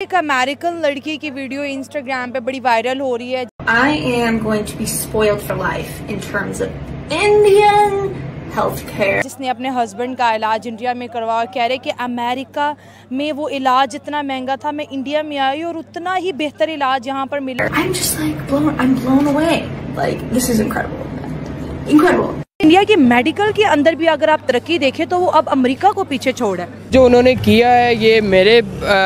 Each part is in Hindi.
एक अमेरिकन लड़की की वीडियो इंस्टाग्राम पे बड़ी वायरल हो रही है। I am going to be spoiled for life in terms of Indian health care जिसने अपने हस्बैंड का इलाज इंडिया में करवाया कह रहे कि अमेरिका में वो इलाज इतना महँगा था मैं इंडिया में आई और उतना ही बेहतर इलाज यहाँ पर मिला। I am just like I am blown away like this is incredible incredible India की मेडिकल के अंदर भी अगर आप तरक्की देखें तो वो अब अमेरिका को पीछे छोड़ है। जो उन्होंने किया है ये मेरे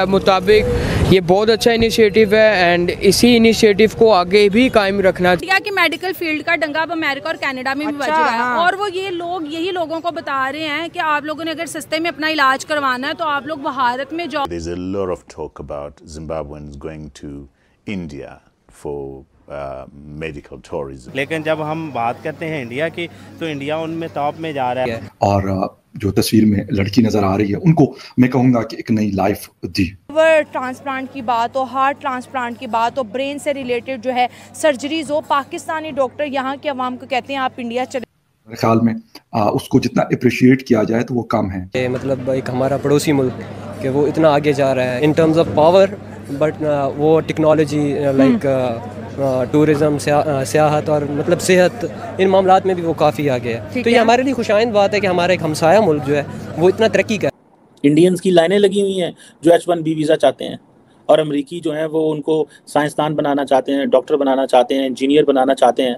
मुताबिक ये बहुत अच्छा इनिशिएटिव है एंड इसी इनिशिएटिव को आगे भी कायम रखना इंडिया की मेडिकल फ़ील्ड का डंगा अब अमेरिका और कनाडा में अच्छा, भी बज रहा है। हाँ। और वो ये लोग यही लोगों को बता रहे हैं कि आप लोगों ने अगर सस्ते में अपना इलाज करवाना है तो आप लोग भारत में India for uh, medical tourism. लेकिन जब हम बात करते हैं इंडिया की तो इंडिया उनमें टॉप में जा रहा है। और जो तस्वीर में लड़की नज़र आ रही है उनको मैं कहूँगा कि एक नई लाइफ दी लिवर ट्रांसप्लांट की बात हो हार्ट ट्रांसप्लांट की बात हो ब्रेन से रिलेटेड जो है सर्जरीज हो पाकिस्तानी डॉक्टर यहाँ के अवाम को कहते हैं आप इंडिया चले मेरे ख्याल में अ, उसको जितना अप्रिशिएट किया जाए तो वो कम है। मतलब एक हमारा पड़ोसी मुल्क कि वो इतना आगे जा रहा है। In terms of power but वो टेक्नोलॉजी लाइक टूरिज़म सियाहत और मतलब सेहत इन मामला में भी वो काफ़ी आगे है। तो ये हमारे लिए खुशाइंद बात है कि हमारा एक हमसाया मुल्क जो है वो इतना तरक्की कर इंडियंस की लाइनें लगी हुई हैं जो एच वन बी वीज़ा चाहते हैं। और अमरीकी जो हैं वो उनको साइंसदान बनाना चाहते हैं डॉक्टर बनाना चाहते हैं इंजीनियर बनाना चाहते हैं।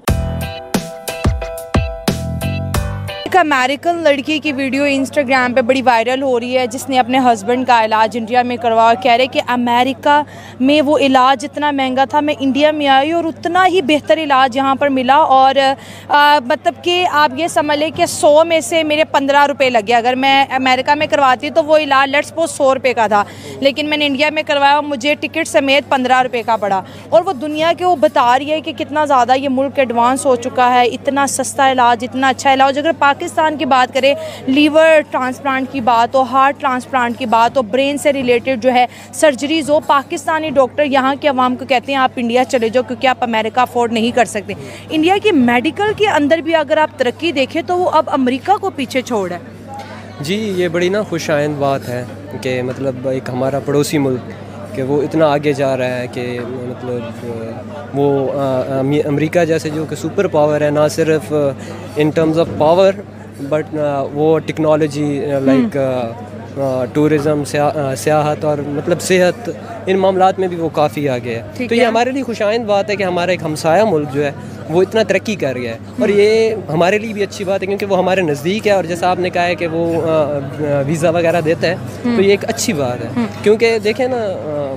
एक अमेरिकन लड़की की वीडियो इंस्टाग्राम पे बड़ी वायरल हो रही है, जिसने अपने हस्बैंड का इलाज इंडिया में करवाया कह रहे कि अमेरिका में वो इलाज इतना महँगा था, मैं इंडिया में आई और उतना ही बेहतर इलाज यहाँ पर मिला और मतलब कि आप ये समझ लें कि सौ में से मेरे पंद्रह रुपये लगे अगर मैं अमेरिका में करवाती तो वो इलाज लेट्स सपोज़ सौ रुपये का था, लेकिन मैंने इंडिया में करवाया और मुझे टिकट समेत पंद्रह रुपये का पड़ा। और वो दुनिया के वो बता रही है कि कितना ज़्यादा ये मुल्क एडवांस हो चुका है, इतना सस्ता इलाज, इतना अच्छा इलाज। अगर पाकिस्तान की बात करें, लीवर ट्रांसप्लांट की बात हो, हार्ट ट्रांसप्लांट की बात हो, ब्रेन से रिलेटेड जो है सर्जरीज हो, पाकिस्तानी डॉक्टर यहाँ के अवाम को कहते हैं, आप इंडिया चले जाओ क्योंकि आप अमेरिका अफोर्ड नहीं कर सकते। इंडिया की मेडिकल के अंदर भी अगर आप तरक्की देखें तो वो अब अमरीका को पीछे छोड़ है। जी, ये बड़ी ना खुश बात है कि मतलब एक हमारा पड़ोसी मुल्क, कि वो इतना आगे जा रहा है कि मतलब वो अमेरिका जैसे जो कि सुपर पावर है, ना सिर्फ़ in terms of power but वो टेक्नोलॉजी लाइक टूरिज़म सियाहत और मतलब सेहत इन मामला में भी वो काफ़ी आगे है। तो ये हमारे लिए खुशाइंद बात है कि हमारा एक हमसाया मुल्क जो है वो इतना तरक्की कर गया है। और ये हमारे लिए भी अच्छी बात है क्योंकि वो हमारे नज़दीक है और जैसा आपने कहा है कि वो वीज़ा वगैरह देता है तो ये एक अच्छी बात है। क्योंकि देखें ना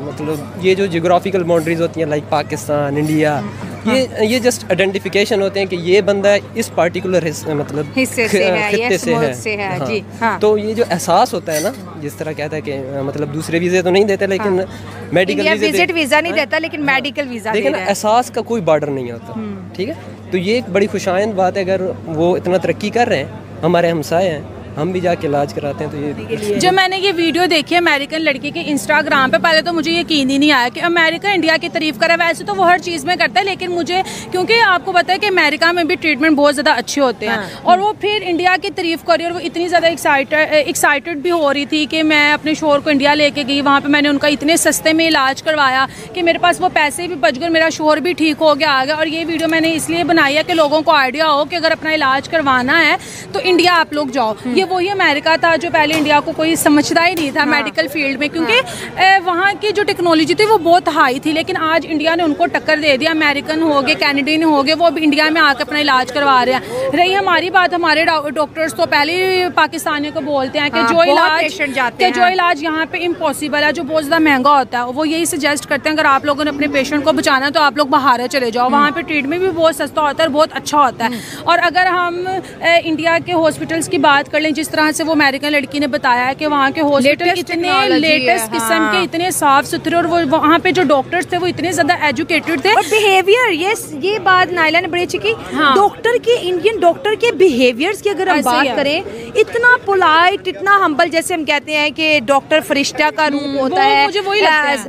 मतलब ये जो जियोग्राफिकल बाउंड्रीज होती हैं लाइक पाकिस्तान इंडिया ये ये जस्ट आइडेंटिफिकेशन होते हैं कि ये बंदा इस पार्टिकुलर मतलब हिस्से से है, खित्ते yes, मुल्क से है, हाँ, जी, हाँ। तो ये जो एहसास होता है ना जिस तरह कहता है कि मतलब दूसरे वीज़े तो नहीं देते लेकिन मेडिकल वीज़े विज़िट वीज़ा नहीं हाँ? देता लेकिन मेडिकल वीज़ा दे देखिए ना एहसास का कोई बॉर्डर नहीं होता ठीक है? तो ये एक बड़ी खुशाइंद बात है अगर वो इतना तरक्की कर रहे हैं हमारे हमसाए हैं हम भी जाके इलाज कराते हैं तो ये जब मैंने ये वीडियो देखी अमेरिकन लड़की के इंस्टाग्राम पे पहले तो मुझे यकीन ही नहीं आया कि अमेरिका इंडिया की तारीफ़ करा। वैसे तो वो हर चीज़ में करता है लेकिन मुझे क्योंकि आपको पता है कि अमेरिका में भी ट्रीटमेंट बहुत ज़्यादा अच्छे होते हैं। हाँ। और वो फिर इंडिया की तारीफ़ करी और वो इतनी ज़्यादा एक्साइटेड एक्साइटेड भी हो रही थी कि मैं अपने शोर को इंडिया लेके गई वहाँ पे मैंने उनका इतने सस्ते में इलाज करवाया कि मेरे पास वो पैसे भी बच गए मेरा शोर भी ठीक हो गया आ गया। और ये वीडियो मैंने इसलिए बनाई है कि लोगों को आइडिया हो कि अगर अपना इलाज करवाना है तो इंडिया आप लोग जाओ। ये वही अमेरिका था जो पहले इंडिया को कोई समझता ही नहीं था हाँ। मेडिकल फ़ील्ड में क्योंकि अ, वहाँ की जो टेक्नोलॉजी थी वो बहुत हाई थी लेकिन आज इंडिया ने उनको टक्कर दे दिया। अमेरिकन हो गए कैनेडियन हो गए वो अब इंडिया में आकर अपना इलाज करवा रहे हैं। रही हमारी बात हमारे डॉक्टर्स तो पहले ही पाकिस्तानियों को बोलते हैं कि हाँ, जो इलाज जाते जो इलाज यहाँ पे इम्पॉसिबल है जो बहुत ज़्यादा महँगा होता है वो यही सजेस्ट करते हैं अगर आप लोगों ने अपने पेशेंट को बचाना है तो आप लोग बाहर चले जाओ। वहाँ पे ट्रीटमेंट भी बहुत सस्ता होता है और बहुत अच्छा होता है। और अगर हम इंडिया के हॉस्पिटल्स की बात कर लें जिस तरह से वो अमेरिकन लड़की ने बताया है कि वहाँ के हॉस्पिटल इतने लेटेस्ट किस्म हाँ। के इतने साफ़ सुथरे और वो वहाँ पे जो डॉक्टर्स थे वो इतने ज़्यादा एजुकेटेड थे और बिहेवियर ये ये बात नायला ने बड़ी अच्छी की हाँ। डॉक्टर के इंडियन डॉक्टर के बिहेवियर्स की अगर हम बात करें इतना पोलाइट इतना हम्बल जैसे हम कहते हैं कि डॉक्टर फरिश्ता का रूप होता है मुझे वही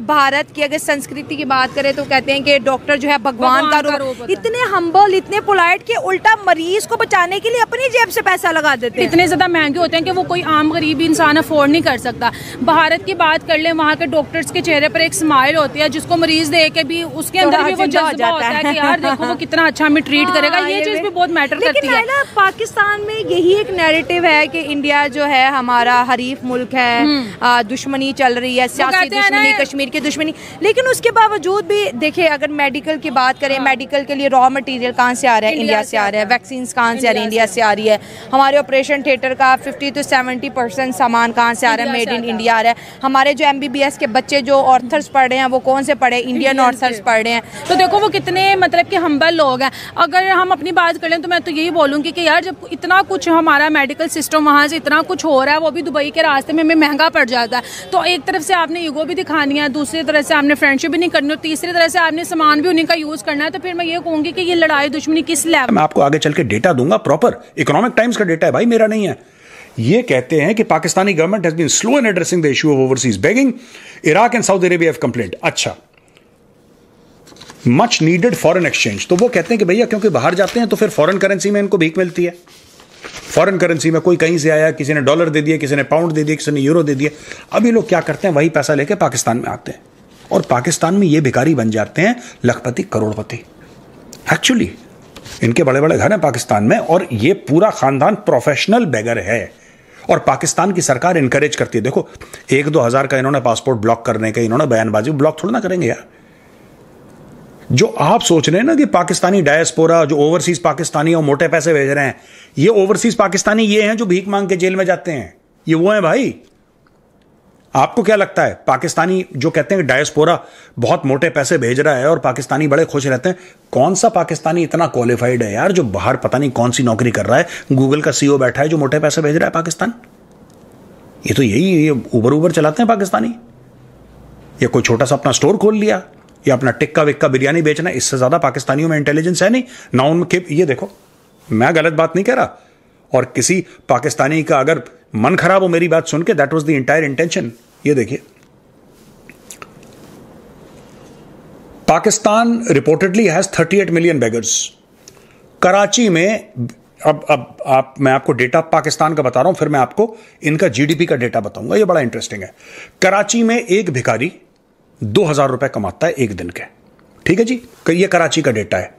भारत की अगर संस्कृति की बात करें तो कहते हैं कि डॉक्टर जो है भगवान का रूप। इतने हम्बल इतने पोलाइट के उल्टा मरीज़ को बचाने के लिए अपनी जेब से पैसा लगा देते हैं इतने ज़्यादा महँगे होते हैं कि वो कोई आम गरीब इंसान अफोर्ड नहीं कर सकता। भारत की बात कर ले वहाँ के डॉक्टर्स के चेहरे पर एक स्माइल होती है जिसको मरीज़ देख के भी उसके अंदर भी वो हो जज्बा होता है है। कि यार देखो वो कितना अच्छा हमें ट्रीट करेगा। हाँ, ये चीज़ भी- बहुत मैटर करती है। ना पाकिस्तान में यही एक नैरेटिव है कि इंडिया जो है हमारा हरीफ मुल्क है दुश्मनी चल रही है सियासी हम्म। हैं दुश्मनी कश्मीर की दुश्मनी। लेकिन उसके बावजूद भी देखिए अगर मेडिकल की बात करें मेडिकल के लिए रॉ मटेरियल कहाँ से आ रहा है? हाँ। इंडिया इंडिया से आ रहा है। वैक्सीन कहाँ से आ रही है? इंडिया से आ रही है। हमारे ऑपरेशन थिएटर का 50 टू 70 परसेंट सामान कहाँ से आ रहा है? मेड इन इंडिया आ रहा है। हमारे जो एमबीबीएस के बच्चे जो ऑर्थर्स पढ़ रहे हैं वो कौन से पढ़े इंडियन ऑर्थर्स पढ़ रहे हैं। तो देखो वो कितने मतलब कि हम्बल लोग हैं। अगर हम अपनी बात कर लें तो मैं तो यही बोलूँगी कि यार जब इतना कुछ हमारा मेडिकल सिस्टम वहाँ से इतना कुछ हो रहा है वो भी दुबई के रास्ते में हमें महँगा पड़ जाता है। तो एक तरफ़ से आपने ईगो भी दिखानी है दूसरी तरफ़ से आपने फ्रेंडशिप भी नहीं करनी और तीसरी तरह से आपने सामान भी उन्हीं का यूज़ करना है तो फिर मैं ये कहूँगी कि ये लड़ाई दुश्मनी किस लेवल मैं आपको आगे चल के डेटा दूँगा प्रॉपर इकोनॉमिक टाइम्स का डेटा है भाई मेरा नहीं है। ये कहते हैं कि Pakistani government has been slow in addressing the issue of overseas begging Iraq and Saudi Arabia have complaint अच्छा। मच नीडेड फॉरेन एक्सचेंज तो वो कहते हैं कि भैया, क्योंकि बाहर जाते हैं तो फिर फॉरेन करेंसी में इनको भीख मिलती है। फॉरेन करेंसी में कोई कहीं से आया, किसी ने डॉलर दे दिया, किसी ने पाउंड दे दिया, किसी ने यूरो दे दिया। अब ये लोग क्या करते हैं? वही पैसा लेके पाकिस्तान में आते हैं। और पाकिस्तान में ये भिखारी बन जाते हैं लखपति, करोड़पति। एक्चुअली इनके बड़े बड़े घर हैं पाकिस्तान में और ये पूरा खानदान प्रोफेशनल बेगर है। और पाकिस्तान की सरकार इनकरेज करती है। देखो, एक दो हज़ार का इन्होंने पासपोर्ट ब्लॉक करने का, इन्होंने बयानबाजी ब्लॉक थोड़ा ना करेंगे यार। जो आप सोच रहे हैं ना कि पाकिस्तानी डायस्पोरा जो ओवरसीज पाकिस्तानी और मोटे पैसे भेज रहे हैं, ये ओवरसीज पाकिस्तानी ये हैं जो भीख मांग के जेल में जाते हैं। ये वो हैं भाई। आपको क्या लगता है? पाकिस्तानी जो कहते हैं डायस्पोरा बहुत मोटे पैसे भेज रहा है और पाकिस्तानी बड़े खुश रहते हैं। कौन सा पाकिस्तानी इतना क्वालिफाइड है यार, जो बाहर पता नहीं कौन सी नौकरी कर रहा है? गूगल का सीईओ बैठा है जो मोटे पैसे भेज रहा है पाकिस्तान। ये तो यही, ये उबर उबर चलाते हैं पाकिस्तानी। या कोई छोटा सा अपना स्टोर खोल लिया, या अपना टिक्का विक्का बिरयानी बेचना, इससे ज़्यादा पाकिस्तानियों में इंटेलिजेंस है नहीं। ना उनके, ये देखो, मैं गलत बात नहीं कह रहा। और किसी पाकिस्तानी का अगर मन खराब हो मेरी बात सुन के that was the entire intention ये देखिए। Pakistan reportedly has 38 million beggars Karachi में, अब अब, आप, मैं आपको डेटा पाकिस्तान का बता रहा हूँ, फिर मैं आपको इनका जीडीपी का डेटा बताऊँगा। ये बड़ा इंटरेस्टिंग है। कराची में एक भिखारी दो हज़ार रुपए कमाता है एक दिन के। ठीक है जी? ये कराची का डेटा है।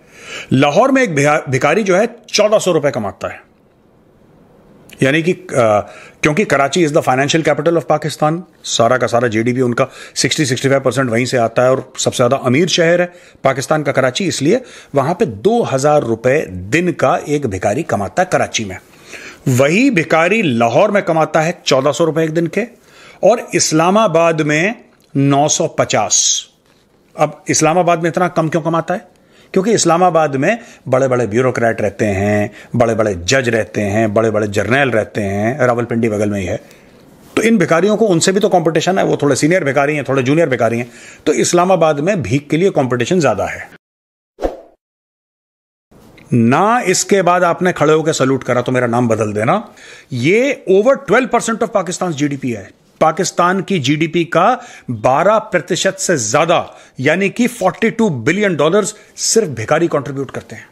लाहौर में एक भिखारी जो है, चौदह सौ रुपए कमाता है। यानी कि क्योंकि Karachi is the financial capital of Pakistan सारा का सारा जीडीपी उनका 60 65 परसेंट वहीं से आता है और सबसे ज़्यादा अमीर शहर है पाकिस्तान का कराची, इसलिए वहाँ पे दो हज़ार रुपए दिन का एक भिखारी कमाता है कराची में। वही भिखारी लाहौर में कमाता है चौदह सौ रुपए एक दिन के और इस्लामाबाद में 950 अब इस्लामाबाद में इतना कम क्यों कमाता है? क्योंकि इस्लामाबाद में बड़े बड़े ब्यूरोक्रेट रहते हैं बड़े बड़े जज रहते हैं बड़े बड़े जर्नैल रहते हैं, रावलपिंडी बगल में ही है। तो इन भिखारियों को उनसे भी तो कंपटीशन है, वो थोड़े सीनियर भिखारी हैं, थोड़े जूनियर भिखारी हैं। तो इस्लामाबाद में भीख के लिए कंपटीशन ज़्यादा है। ना इसके बाद आपने खड़े होकर सल्यूट करा तो मेरा नाम बदल देना। ये over 12 percent of Pakistan GDP है। पाकिस्तान की जीडीपी का 12 प्रतिशत से ज़्यादा, यानी कि 42 बिलियन डॉलर्स सिर्फ़ भिखारी कंट्रीब्यूट करते हैं।